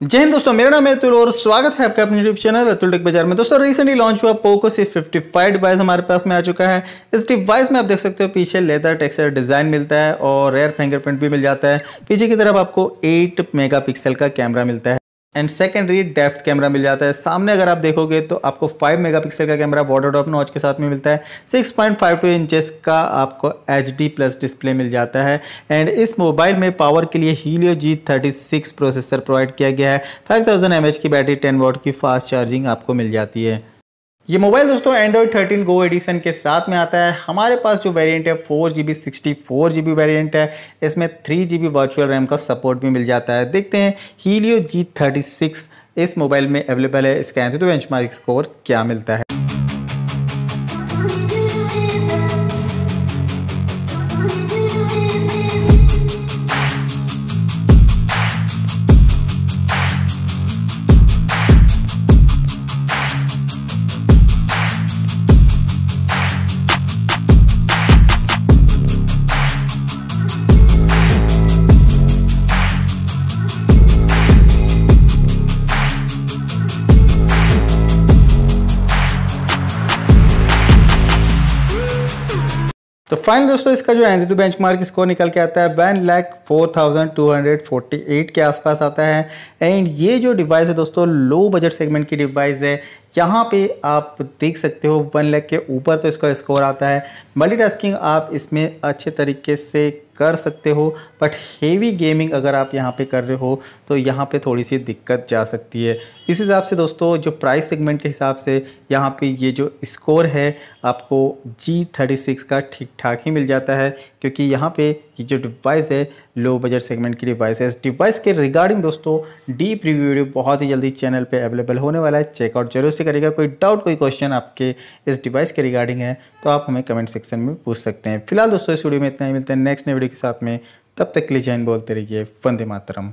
जय हिंद दोस्तों, मेरा नाम है अतुल और स्वागत है आपका अपने यूट्यूब चैनल अतुल टेक बाज़ार में। दोस्तों रिसेंटली लॉन्च हुआ Poco C fifty five device हमारे पास में आ चुका है। इस डिवाइस में आप देख सकते हो पीछे लेदर टेक्सचर डिज़ाइन मिलता है और रेयर फिंगरप्रिंट भी मिल जाता है। पीछे की तरफ़ आपको 8 मेगापिक्सल का कैमरा मिलता है। एंड सेकेंडरी डेफ्थ कैमरा मिल जाता है। सामने अगर आप देखोगे तो आपको 5 मेगापिक्सल का कैमरा वाटर ड्रॉप नॉच के साथ में मिलता है। 6.52 इंचेस का आपको एच प्लस डिस्प्ले मिल जाता है। एंड इस मोबाइल में पावर के लिए Helio G thirty processor provide किया गया है। 5000 थाउज़ेंड की बैटरी 10 वॉट की फास्ट चार्जिंग आपको मिल जाती है। ये मोबाइल दोस्तों एंड्रॉयड 13 गो एडिशन के साथ में आता है। हमारे पास जो वेरिएंट है four G B sixty four G B variant है। इसमें three G B virtual RAM का सपोर्ट भी मिल जाता है। देखते हैं हीलियो जी थर्टी सिक्स इस मोबाइल में अवेलेबल है। इसका एंथ्रो बेंचमार्क स्कोर क्या मिलता है? तो फाइनल दोस्तों, इसका जो एनजी बेंच मार्क स्कोर निकल के आता है one lakh four thousand two hundred forty eight के आसपास आता है। एंड ये जो डिवाइस है दोस्तों लो बजट सेगमेंट की डिवाइस है। यहाँ पे आप देख सकते हो वन लैख के ऊपर तो इसका स्कोर आता है। मल्टीटास्किंग आप इसमें अच्छे तरीके से कर सकते हो बट हेवी गेमिंग अगर आप यहाँ पे कर रहे हो तो यहाँ पे थोड़ी सी दिक्कत जा सकती है। इस हिसाब से दोस्तों, जो प्राइस सेगमेंट के हिसाब से यहाँ पे ये जो स्कोर है, आपको जी थर्टी सिक्स का ठीक ठाक ही मिल जाता है, क्योंकि यहाँ पे ये जो डिवाइस है लो बजट सेगमेंट की डिवाइस है, इस डिवाइस के रिगार्डिंग दोस्तों डीप रिव्यू वीडियो बहुत ही जल्दी चैनल पे अवेलेबल होने वाला है। चेकआउट ज़रूर से करेगा कोई डाउट कोई क्वेश्चन आपके इस डिवाइस के रिगार्डिंग है तो आप हमें कमेंट सेक्शन में पूछ सकते हैं। फ़िलहाल दोस्तों, इस वीडियो में इतना ही, मिलते हैं नेक्स्ट नए वीडियो के साथ में। तब तक के लिए जैन बोलते रहिए, वंदे मातरम।